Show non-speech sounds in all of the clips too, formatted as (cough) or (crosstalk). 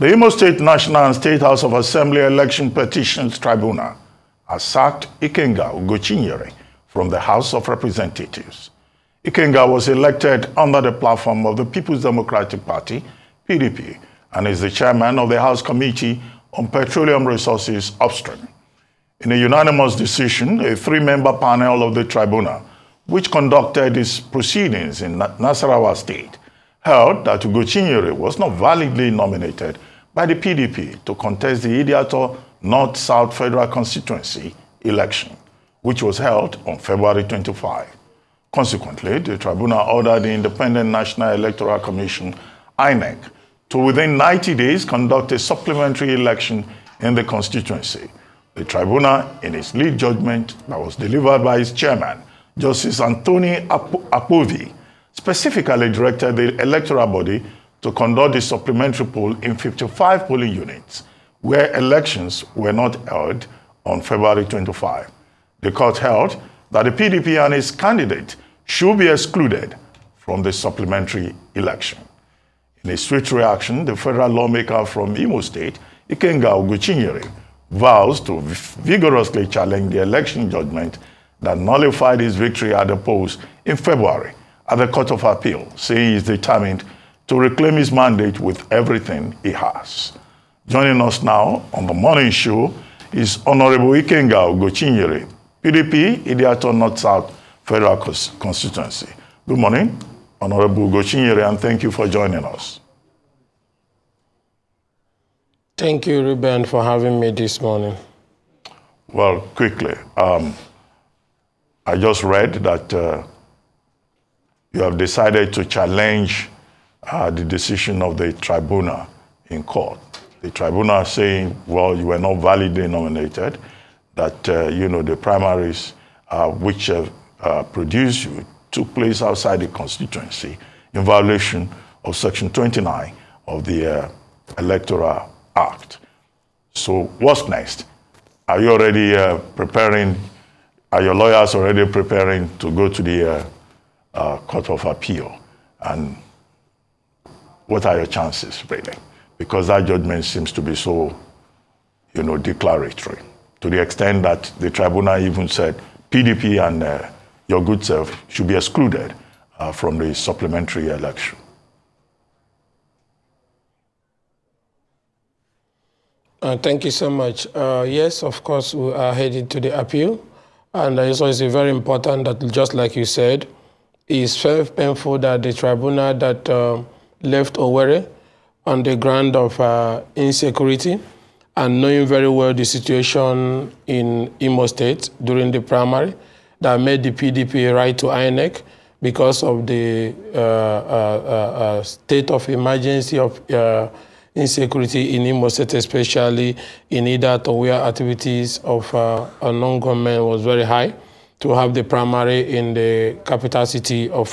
The Imo State National and State House of Assembly Election Petitions Tribunal has sacked Ikenga Ugochinyere from the House of Representatives. Ikenga was elected under the platform of the People's Democratic Party, PDP, and is the chairman of the House Committee on Petroleum Resources Upstream. In a unanimous decision, a three-member panel of the tribunal, which conducted its proceedings in Nasarawa State, held that Ugochinyere was not validly nominated by the PDP to contest the Ideato North-South Federal Constituency election, which was held on February 25. Consequently, the tribunal ordered the Independent National Electoral Commission, INEC, to within 90 days conduct a supplementary election in the constituency. The tribunal, in its lead judgment that was delivered by its chairman, Justice Anthony Akpovi, specifically directed the electoral body to conduct the supplementary poll in 55 polling units where elections were not held on February 25. The court held that the PDP and its candidate should be excluded from the supplementary election. In a swift reaction, the federal lawmaker from Imo State, Ikenga Ugochinyere, vows to vigorously challenge the election judgment that nullified his victory at the polls in February at the Court of Appeal, saying he is determined to reclaim his mandate with everything he has. Joining us now on the morning show is Honorable Ikenga Ugochinyere, PDP, Ideato North-South Federal Constituency. Good morning, Honorable Ugochinyere, and thank you for joining us. Thank you, Ruben, for having me this morning. Well, quickly, um, I just read that uh, you have decided to challenge uh, the decision of the tribunal in court. The tribunal saying, well, you were not validly nominated, that, uh, you know, the primaries uh, which uh, produced you took place outside the constituency in violation of Section 29 of the uh, Electoral Act. So what's next? Are you already uh, preparing, are your lawyers already preparing to go to the Court of Appeal and what are your chances, really? Because that judgment seems to be so, you know, declaratory, to the extent that the tribunal even said PDP and uh, your good self should be excluded uh, from the supplementary election. Uh, thank you so much. Uh, yes, of course, we are headed to the appeal. And also it's very important that, just like you said, it's very painful that the tribunal that uh, left Owerri on the ground of uh, insecurity and knowing very well the situation in Imo State during the primary that made the PDP write to INEC because of the uh, uh, uh, uh state of emergency of uh, insecurity in Imo State, especially in Ideato, where activities of a non-government was very high, to have the primary in the capital city of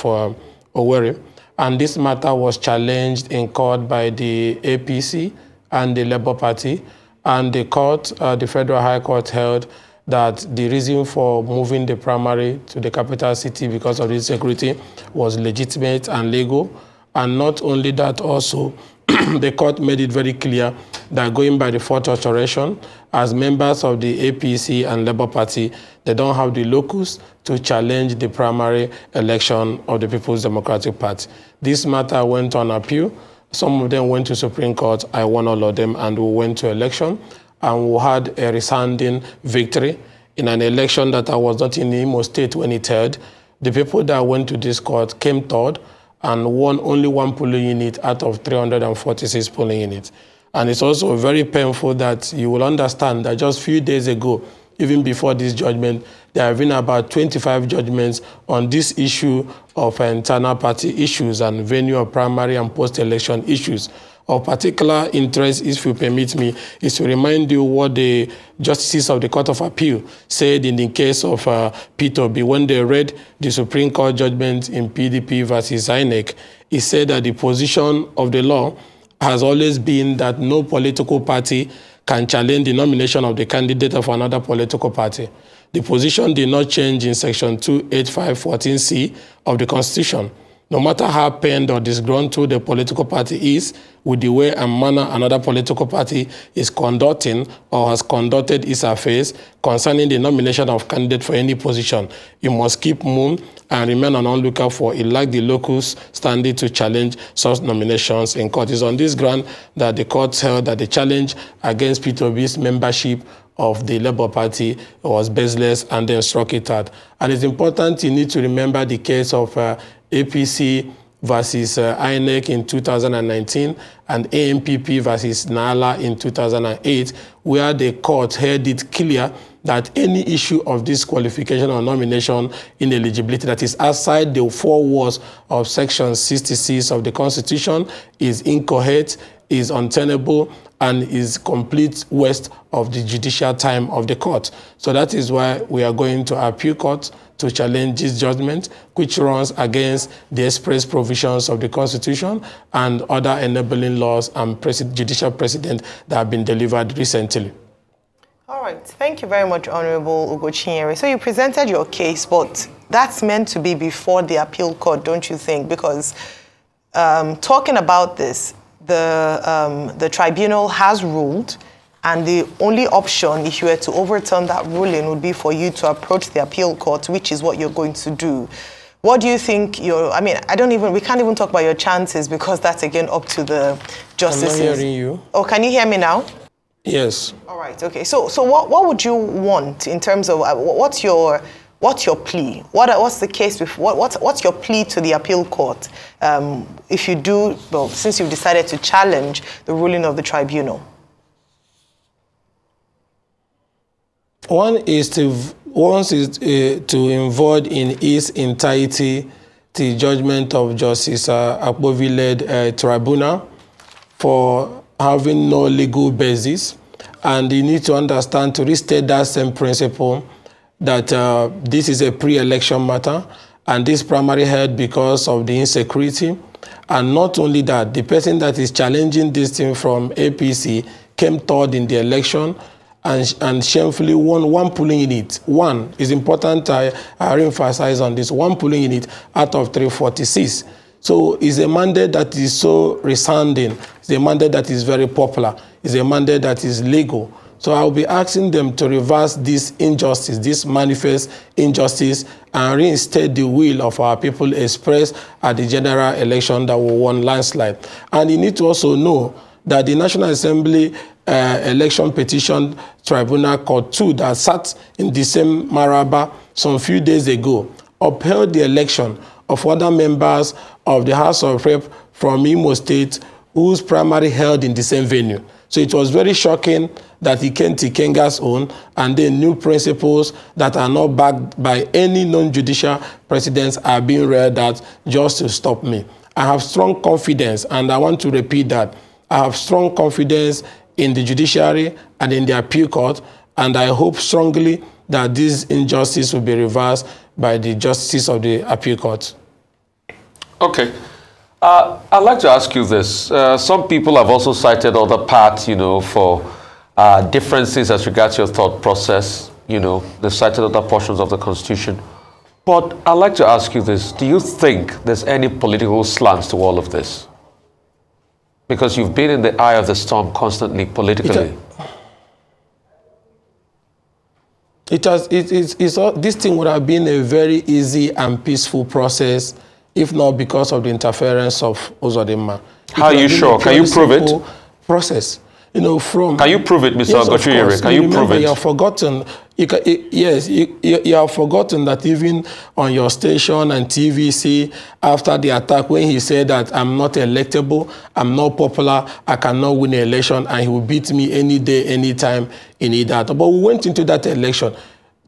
Owerri. And this matter was challenged in court by the APC and the Labour Party. And the court, uh, the Federal High Court held that the reason for moving the primary to the capital city because of insecurity was legitimate and legal. And not only that, also, (clears throat) the court made it very clear that going by the fourth alteration, as members of the APC and Labour Party, they don't have the locus to challenge the primary election of the People's Democratic Party. This matter went on appeal. Some of them went to Supreme Court. I won all of them, and we went to election. And we had a resounding victory in an election that I was not in Imo State when it held. The people that went to this court came third and won only one polling unit out of 346 polling units. And it's also very painful that you will understand that just a few days ago, even before this judgment, there have been about 25 judgments on this issue of internal party issues and venue of primary and post-election issues. Of particular interest, if you permit me, is to remind you what the justices of the Court of Appeal said in the case of uh, P2B when they read the Supreme Court judgment in PDP versus INEC. He said that the position of the law has always been that no political party can challenge the nomination of the candidate of another political party. The position did not change in Section 28514C of the Constitution. No matter how pained or disgruntled the political party is with the way and manner another political party is conducting or has conducted its affairs concerning the nomination of candidate for any position, you must keep mum and remain on lookout for elect the locus standi to challenge such nominations in court. It's on this ground that the court held that the challenge against Peter Obi's membership of the Labour Party was baseless and then struck it out. And it's important you need to remember the case of uh, APC versus uh, INEC in 2019 and ANPP versus NALA in 2008, where the court heard it clear that any issue of disqualification or nomination ineligibility that is outside the four walls of Section 66 of the Constitution is incorrect, is untenable, and is complete waste of the judicial time of the court. So that is why we are going to appeal court to challenge this judgment, which runs against the express provisions of the Constitution and other enabling laws and judicial precedent that have been delivered recently. All right. Thank you very much, Honorable Ugochinyere. So you presented your case, but that's meant to be before the appeal court, don't you think? Because um, talking about this, the, um, the tribunal has ruled and the only option, if you were to overturn that ruling, would be for you to approach the appeal court, which is what you're going to do. What do you think your, I mean, I don't even, we can't even talk about your chances because that's again up to the justices. I'm not hearing you. Oh, can you hear me now? Yes. All right, okay. So, so what, what would you want in terms of, uh, what's your, what's your plea? What, what's the case with, what, what's, what's your plea to the appeal court um, if you do, well, since you've decided to challenge the ruling of the tribunal? One is to one is uh, to involve in its entirety the judgment of Justice uh, Akpovi-led uh, tribunal for having no legal basis. And you need to understand to restate that same principle that uh, this is a pre-election matter and this primary held because of the insecurity. And not only that, the person that is challenging this thing from APC came third in the election and, and shamefully won one polling unit. One is important. I, I emphasize on this. One polling unit out of 346. So it's a mandate that is so resounding. It's a mandate that is very popular. It's a mandate that is legal. So I'll be asking them to reverse this injustice, this manifest injustice, and reinstate the will of our people expressed at the general election that we won landslide. And you need to also know that the National Assembly uh, election petition tribunal court 2 that sat in the same Maraba some few days ago upheld the election of other members of the House of Rep from Imo State whose primary held in the same venue. So it was very shocking that he came to Kenga's own and then new principles that are not backed by any non-judicial precedents are being read out just to stop me. I have strong confidence, and I want to repeat that. I have strong confidence in the judiciary and in the appeal court, and I hope strongly that this injustice will be reversed by the justice of the appeal court. Okay. Uh, I'd like to ask you this. Uh, some people have also cited other parts, you know, for uh, differences as regards your thought process. You know, they cited other portions of the Constitution. But I'd like to ask you this. Do you think there's any political slants to all of this? Because you've been in the eye of the storm constantly politically. It has, it, it, it's, this thing would have been a very easy and peaceful process if not because of the interference of Uzodimma. How are you sure? Can you prove it? Process. You know, from... Can you prove it, Mr. Yes, Can you, you prove it? You have forgotten, you can, yes, you, you, have forgotten that even on your station and TVC, after the attack, when he said that I'm not electable, I'm not popular, I cannot win an election, and he will beat me any day, any time in that. But we went into that election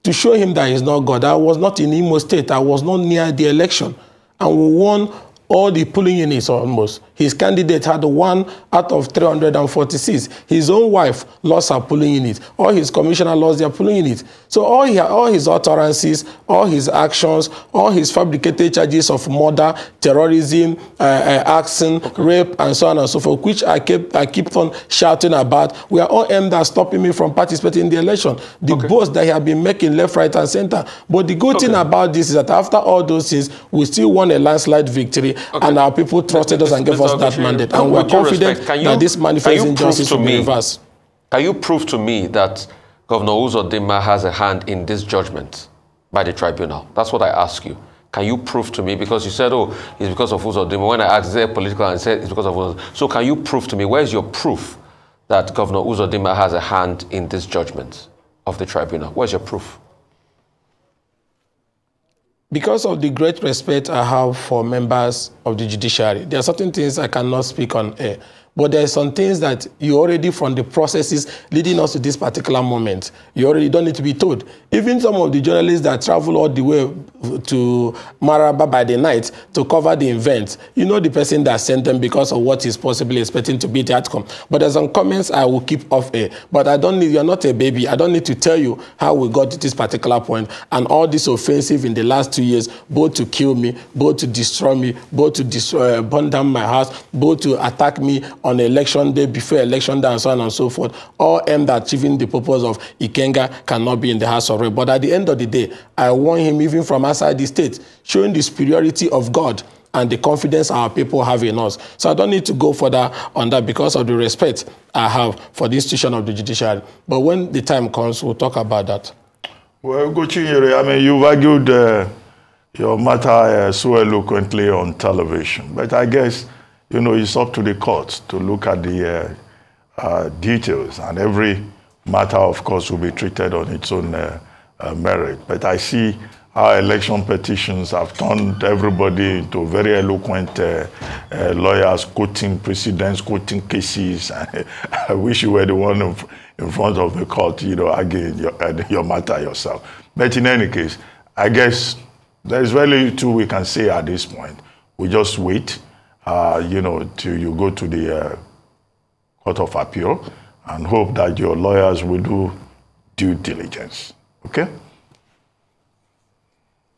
to show him that he's not God. I was not in Imo State. I was not near the election. And we won all the polling units almost. His candidate had one out of 346. His own wife lost her polling unit. All his commissioner lost their polling unit. So all, he, all his utterances, all his actions, all his fabricated charges of murder, terrorism, uh, uh, arson, okay. rape, and so on and so forth, which I keep, I keep on shouting about, we are all aimed at stopping me from participating in the election. The okay. boast that he has been making left, right, and center. But the good okay. thing about this is that after all those things, we still won a landslide victory, and our people trusted us and gave us that mandate. And we're confident you, that this manifest injustice will be reversed. Can you prove to me that Governor Uzodimma has a hand in this judgment by the tribunal? That's what I ask you. Can you prove to me? Because you said, oh, it's because of Uzodimma. When I asked, is political? And said, it's because of Uzodimma. So can you prove to me, where's your proof that Governor Uzodimma has a hand in this judgment of the tribunal? Where's your proof? Because of the great respect I have for members of the judiciary, there are certain things I cannot speak on air. But there are some things that you already, from the processes leading us to this particular moment, you already don't need to be told. Even some of the journalists that travel all the way to Maraba by the night to cover the event, you know the person that sent them because of what is possibly expecting to be the outcome. But there's some comments I will keep off air. But I don't need, you're not a baby. I don't need to tell you how we got to this particular point and all this offensive in the last two years, both to kill me, both to destroy me, both to destroy, uh, burn down my house, both to attack me on election day, before election day, and so on and so forth, all aimed at achieving the purpose of Ikenga cannot be in the House of Rep. But at the end of the day, I want him even from outside the state, showing the superiority of God and the confidence our people have in us. So I don't need to go further on that because of the respect I have for the institution of the judiciary. But when the time comes, we'll talk about that. Well, Gochinyere, I mean, you've argued uh, your matter uh, so eloquently on television. But I guess you know, it's up to the courts to look at the uh, uh, details, and every matter, of course, will be treated on its own uh, uh merit. But I see how election petitions have turned everybody into very eloquent uh, uh, lawyers, quoting precedents, quoting cases. (laughs) I wish you were the one in front of the court, you know, arguing your, your matter yourself. But in any case, I guess there's very little we can say at this point. We just wait uh, you know, to you go to the uh, Court of Appeal and hope that your lawyers will do due diligence. Okay?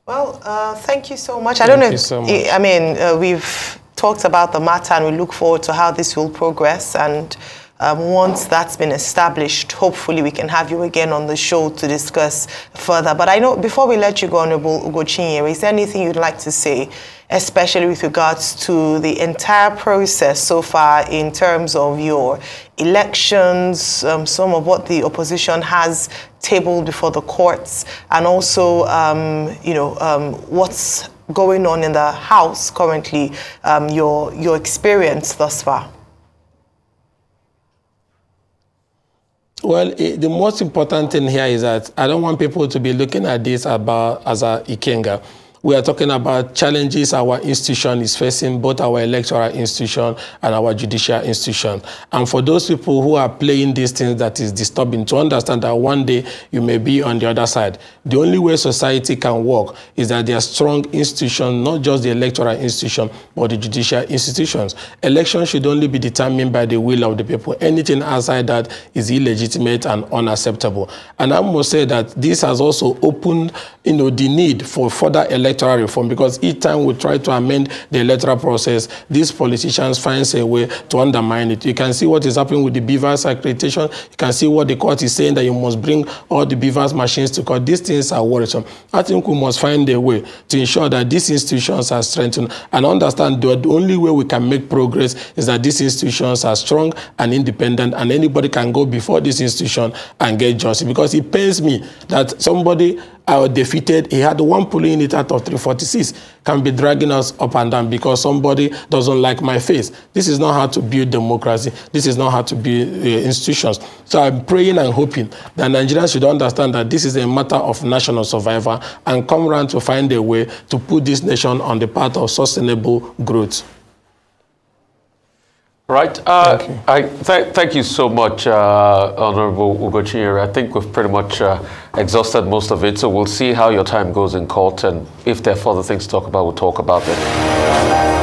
Well, uh, thank you so much. I don't know. If, so I mean, uh, we've talked about the matter and we look forward to how this will progress. And um, once that's been established, hopefully we can have you again on the show to discuss further. But I know before we let you go, Honorable Ugo is there anything you'd like to say especially with regards to the entire process so far in terms of your elections, um, some of what the opposition has tabled before the courts, and also, um, you know, um, what's going on in the House currently, um, your, your experience thus far? Well, it, the most important thing here is that I don't want people to be looking at this about as a Ikenga we are talking about challenges our institution is facing, both our electoral institution and our judicial institution. And for those people who are playing these things that is disturbing, to understand that one day you may be on the other side. The only way society can work is that there are strong institutions, not just the electoral institution, but the judicial institutions. Elections should only be determined by the will of the people. Anything outside that is illegitimate and unacceptable. And I must say that this has also opened you know, the need for further electoral reform because each time we try to amend the electoral process, these politicians find a way to undermine it. You can see what is happening with the BVAS accreditation. You can see what the court is saying that you must bring all the BVAS machines to court. These things are worrisome. I think we must find a way to ensure that these institutions are strengthened and understand that the only way we can make progress is that these institutions are strong and independent and anybody can go before this institution and get justice. Because it pains me that somebody are defeated. He had one polling unit out of 346 can be dragging us up and down because somebody doesn't like my face. This is not how to build democracy. This is not how to build uh, institutions. So I'm praying and hoping that Nigerians should understand that this is a matter of national survival and come around to find a way to put this nation on the path of sustainable growth. Right. Uh, thank you. I th thank you so much, uh, Honorable Ugochinyere. I think we've pretty much uh, exhausted most of it, so we'll see how your time goes in court, and if there are further things to talk about, we'll talk about it.